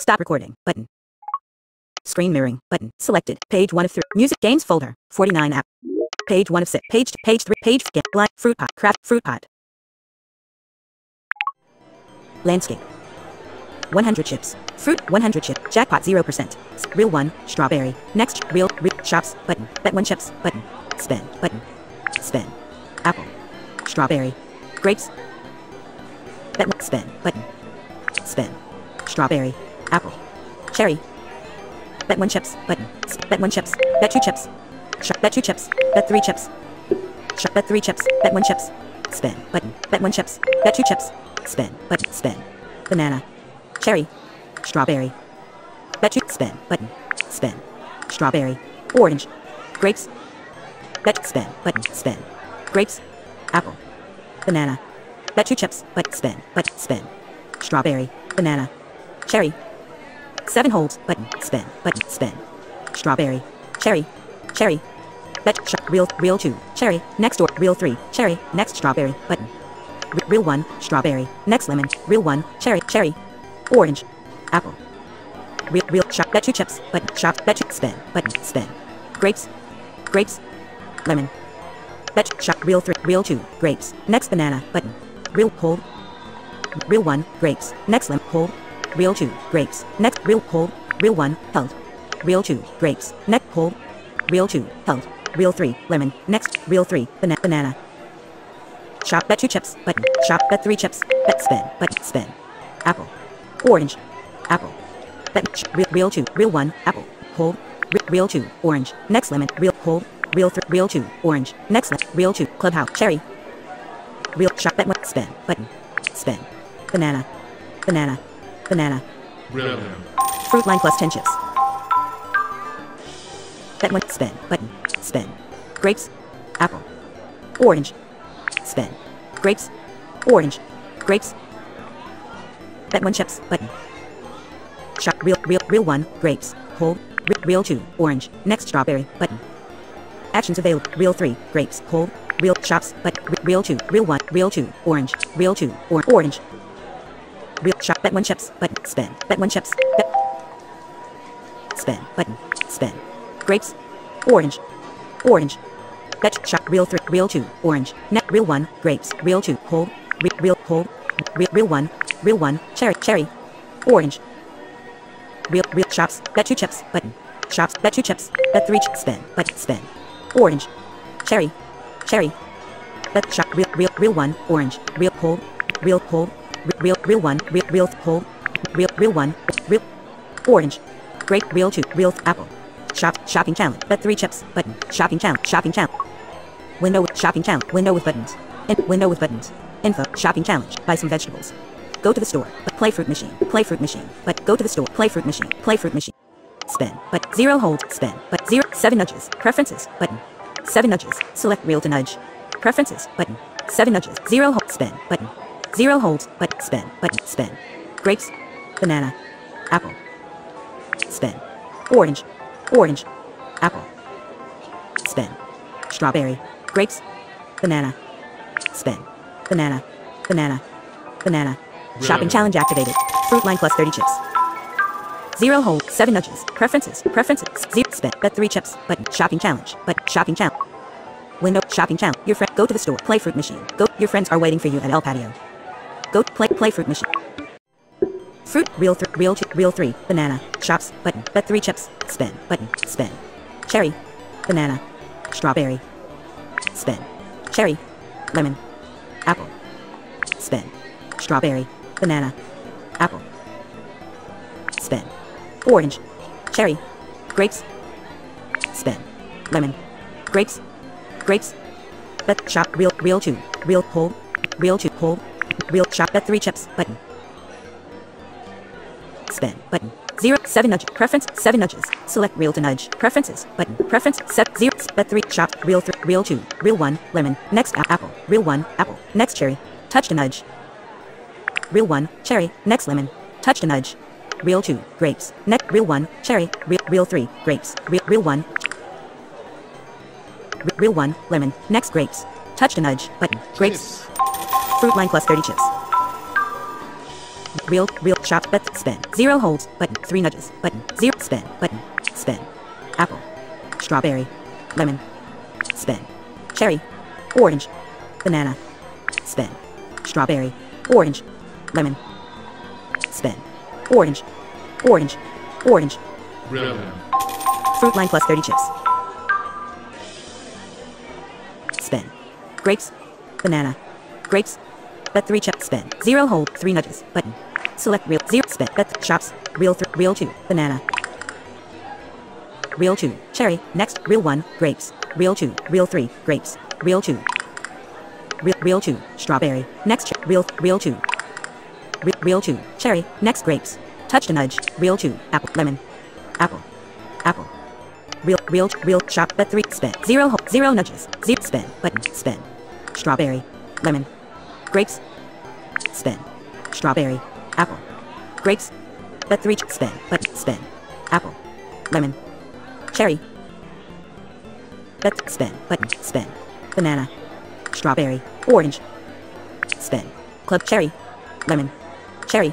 Stop recording. Button. Screen mirroring. Button. Selected. Page 1 of 3. Music. Games folder. 49 app. Page 1 of 6. Page Page 3. Page Get. Blind. Fruit pot. Craft. Fruit pot. Landscape. 100 chips. Fruit 100 chip. Jackpot 0%. S- Reel 1. Strawberry. Next. Reel. Reel. Shops. Button. Bet 1 chips. Button. Spin. Button. Spin. Apple. Strawberry. Grapes. Bet 1. Spin. Button. Spin. Strawberry. Apple. Cherry. Bet 1 chips. S- Bet 1 chips. Bet 2 chips. Sh- bet 2 chips. Bet 3 chips. Sh- bet 3 chips. Bet 1 chips. Spin. Button. Bet 1 chips. Bet 2 chips. Spin. Button. Spin. Banana. Cherry. Strawberry. Bet 2. Spin. Button. Spin. Strawberry. Orange. Grapes. Bet. Spin. Button. Spin. Grapes. Apple. Banana. Bet 2 chips. But spin. But spin. Strawberry. Banana. Cherry. 7 holds. Button. Spin. Button. Spin. Strawberry. Cherry. Cherry. Bet. Sh- reel. Reel 2. Cherry. Next door. Reel 3. Cherry. Next strawberry. Button. R- reel 1. Strawberry. Next lemon. Reel 1. Cherry. Cherry. Orange. Apple. Reel. Reel. Shop. Bet 2 chips. Button. Shop. Bet 2. Spin. Button. Spin. Grapes. Grapes. Lemon. Bet. Shop. Reel 3. Reel 2. Grapes. Next banana. Button. Reel. Hold. Reel 1. Grapes. Next lemon. Hold. Reel 2. Grapes. Next. Reel. Hold. Reel 1. Held. Reel 2. Grapes. Next. Hold. Reel 2. Held. Reel 3. Lemon. Next. Reel 3. Bana- banana. Shop. Bet 2 chips. Button. Shop. Bet 3 chips. Bet spin. Button. Spin. Apple. Orange. Apple. Bet. Reel, reel 2. Reel 1. Apple. Hold. Re- reel 2. Orange. Next lemon. Reel. Hold. Reel 3. Reel 2. Orange. Next lemon. Reel 2. Clubhouse. Cherry. Reel. Shop. Bet 1. Spin. Button. Spin. Banana. Banana. Banana. Brilliant. Fruit line plus 10 chips. Bet 1. Spin. Button. Spin. Grapes. Apple. Orange. Spin. Grapes. Orange. Grapes. Bet 1 chips. Button. Shop. Reel. Reel. Reel 1. Grapes. Hold. Re- reel 2. Orange. Next strawberry. Button. Actions available. Reel 3. Grapes. Hold. Reel. Shops. But. Reel 2. Reel 1. Reel 2. Orange. Reel 2. Or- orange. Reel. Shop. Bet 1 chips. Button. Spin. Bet 1 chips. Bet. Spin. Button. Spin. Grapes. Orange. Orange. Bet. Shop. Reel 3. Reel 2. Orange. Net. Reel 1. Grapes. Reel 2. Hold. Re- reel. Hold. Reel, reel 1. Reel 1. Cherry. Cherry. Orange. Reel. Reel. Shops. Bet 2 chips. Button. Shops. Bet 2 chips. Bet 3 chips. Spin. Button. Spin. Orange. Cherry. Cherry. Bet. Shop. Reel. Reel. Reel 1. Orange. Reel. Hold. Reel. Hold. Re- Reel. Reel 1. Reel. Reel. Hold. Reel. Reel 1. Reel. Orange. Grape. Reel 2. Reel. Apple. Shop. Shopping challenge. but 3 chips. Button. Shopping challenge. Shopping challenge. Window with shopping challenge. Window with buttons. In, window with buttons. Info. Shopping challenge. Buy some vegetables. Go to the store. But play fruit machine. Play fruit machine. But go to the store. Play fruit machine. Play fruit machine. Spin. But zero hold, Spin. But zero. Seven nudges. Preferences. Button. Seven nudges. Select reel to nudge. Preferences. Button. Seven nudges. Zero hold. Spin. Button. Zero holds. But spin. but Spin. Grapes. Banana. Apple. Spin. Orange. Orange. Apple. Spin. Strawberry. Grapes. Banana. Spin. Banana. Banana. Banana. Shopping challenge activated. Fruit line plus 30 chips. Zero hold. Seven nudges. Preferences. Preferences. Zero. Spin. Bet three chips. Button. Shopping challenge. But shopping challenge. Window. Shopping challenge. Your friend. Go to the store. Play fruit machine. Go. Your friends are waiting for you at El Patio. Go. Play. Play fruit machine. Fruit. Reel three. Reel. Reel three. Banana. Shops. Button. Bet three chips. Spin. Button. Spin. Cherry. Banana. Strawberry. Spin. Cherry. Lemon. Apple. Spin. Strawberry. Banana. Apple. Spin. Orange. Cherry. Grapes. Spin. Lemon. Grapes. Grapes. Bet shop reel reel two. Reel hold. Reel two hold. Reel shop bet three chips. Button. Spin. Button. Zero seven nudges. Preference. Seven nudges. Select reel to nudge. Preferences. Button. Preference. Set. Zero. Bet three. Shop. Reel three. Reel two. Reel one. Lemon. Next. apple. Reel one. Apple. Next cherry. Touch to nudge. Reel one. Cherry. Next lemon. Touch to nudge. Reel two. Grapes. Next. Reel one. Cherry. Reel. Reel three. Grapes. Reel. Reel one. Reel one. Lemon. Next grapes. Touch to nudge. Button. Grapes. Fruit line plus 30 chips. reel, reel, shop, but spin. Zero holds, button, three nudges, button, zero, spin, button, spin. Apple, strawberry, lemon, spin. Cherry, orange, banana, spin. Strawberry, orange, lemon, spin. Orange, orange, orange. Brilliant. Fruit line plus 30 chips. Spin. Grapes, banana, grapes, bet 3 chip, spin. 0 hold, 3 nudges, button. Select reel, 0, spin, bet, shops, reel, three, reel 2, banana. Reel 2, cherry, next, reel 1, grapes, reel 2, reel 3, grapes, reel 2. Reel, reel 2, strawberry, next, reel, reel 2. Re- reel 2, cherry, next, grapes. Touch to nudge, reel 2, apple, lemon, apple, apple. Reel, reel, reel, shop, bet 3, spin. 0, hold, 0 nudges, 0, spin, button, spin. Strawberry, lemon, grapes, spin. Strawberry, apple, grapes, bet 3, spin, button, spin. Apple, lemon, cherry, bet, spin, button, spin. Banana, strawberry, orange, spin. Club cherry, lemon, cherry.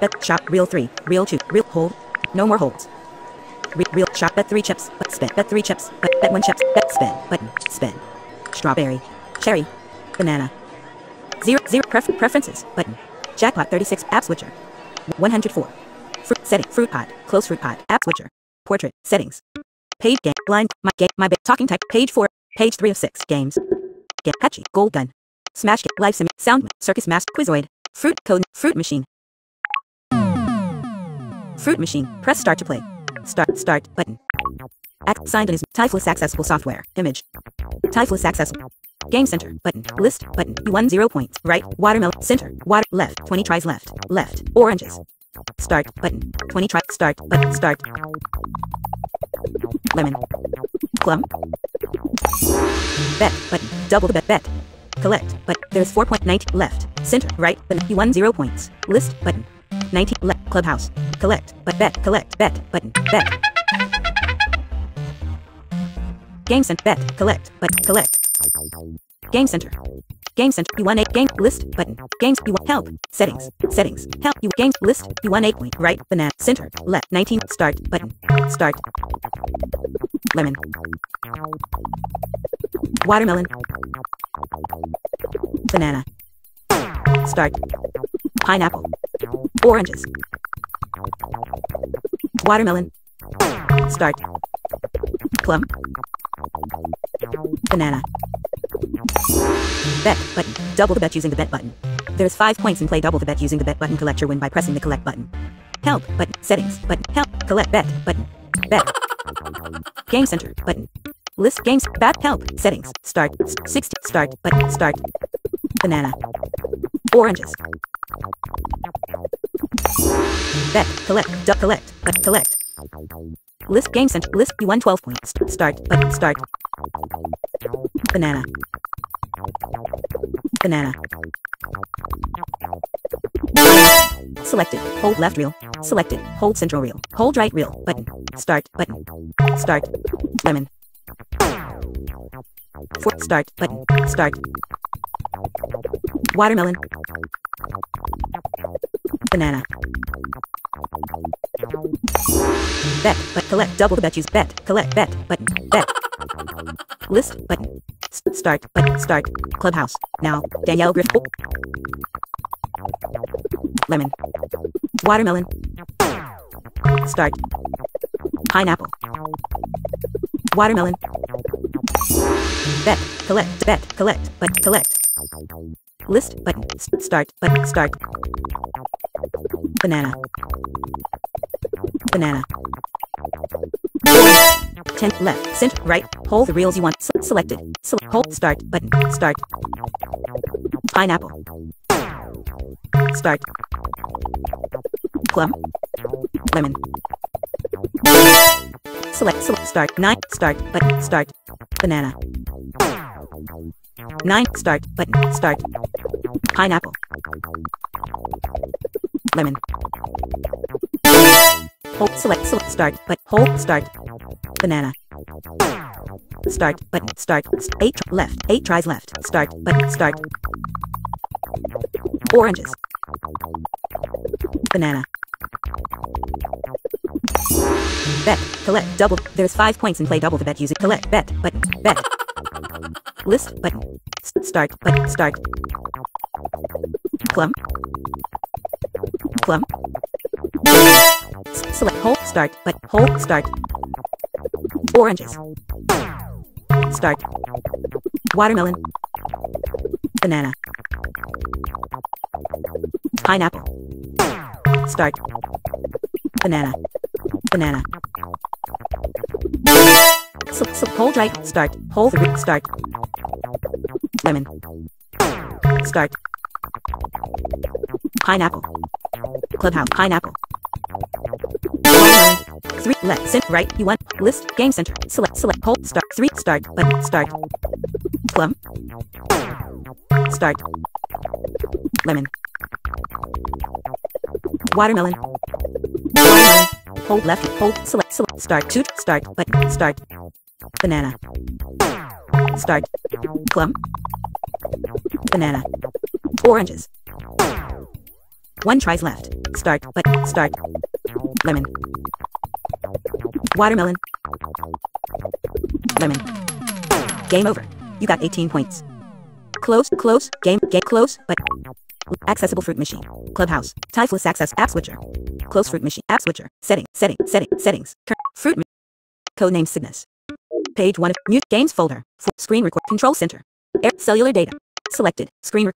Bet shop. Reel three, reel two, reel hold, no more holds. Re- reel shop. Bet three chips, but spin, bet three chips, bet, bet one chips, bet spin, button, spin. Strawberry, cherry, banana. Zero, zero pref- preferences, button. Jackpot 36, app switcher. 104. Fruit setting, fruit pot, close fruit pot, app switcher. Portrait, settings. Page game, blind, my game, my talking type, page 4, page 3 of 6, games. Get catchy Gold Gun. Smash Get, Life Sim, Sound, Circus Mask, Quizoid. Fruit Code, Fruit Machine. Fruit Machine, press start to play. Start, start, button. Act, signed in is Typhus accessible software, image. Typhus accessible. Game center, button, list, button, you won 0 points, right, watermelon, center, water, left, 20 tries left, left, oranges. Start, button, 20 tries, start, button, start. Lemon. Plum. Bet, button, double the bet, bet. Collect, but there's 4.90 left. Center, right, but you won 0 points. List, button. 19 left, clubhouse. Collect, but bet, collect, bet, button, bet. Game center, bet, collect, but collect. Game center. Game center, you won 8 game list button. Games, you want help. Settings, settings, help you games list, you won 8 point, right, banana, center, left, 19, start, button, start. Lemon. Watermelon. Banana. Start. Pineapple. Oranges. Watermelon. Start. Plum. Banana. Bet button. Double the bet using the bet button. There's 5 points in play double the bet using the bet button collect your win by pressing the collect button. Help button. Settings button. Help. Collect bet button. Bet. Game center button. List games. Bat help. Settings. Start. s- 60. Start. Button. Start. Banana. Oranges. Bet. Collect. Du- collect. But collect. List game center. List. You won 12 points. Start. Button. Start. Banana. Banana. Selected. Hold left reel. Selected. Hold central reel. Hold right reel. Button. Start. Button. Start. Lemon. For start. Button. Start. Watermelon. Banana. Bet. But collect. Double the bet. Use bet. Collect. Bet. Button. Bet. List. Button. Start. Start. Clubhouse. Now. Danielle Griff. oh. Lemon. Watermelon. Start. Pineapple. Watermelon. Bet. Collect. Bet. Collect. But collect. List. Button. Start. Button. Start. Banana. Banana. 10 left, center, right, hold the reels you want, S- selected, Sel- hold, start, button, start. Pineapple. Start. Plum. Lemon. Select, select, start, 9, start, button, start. Banana. 9, start, button, start. Pineapple. Lemon. Hold, select, select, start, but hold, start. Banana. Start, button, start, 8, left, 8 tries left, start, button, start. Oranges. Banana. Bet. Collect. Double. There's five points in play double the bet using collect. Bet. Button. Bet. List. Button. Start. Button. Start. Plum. Plum. Select. Hold. Start. But hold. Start. Oranges. Start. Watermelon. Banana. Pineapple. Start. Banana. Banana. Hold right. Start. Hold three. Start. Lemon. Start. Pineapple. Clubhouse. Pineapple. Three. Left. Cent. Right. You want. List. Game center. Select. Select. Hold. Start. Three. Start. Button. Start. Plum. Start. Lemon. Watermelon. Watermelon. Hold left. Hold. Select. Select. Start. Two. Start. Button. Start. Banana. Start. Plum. Banana. Oranges. One tries left. Start. Button. Start. Lemon. Watermelon. Lemon. Game over. You got 18 points. Close, close, game, game, close, but accessible fruit machine. Clubhouse. Typhus access app switcher. Close fruit machine. App switcher. Setting, setting, setting, settings. Fruit. ma- Codename Cygnus. Page 1 of mute games folder. Screen record. Control center. Air cellular data. Selected. Screen. Re-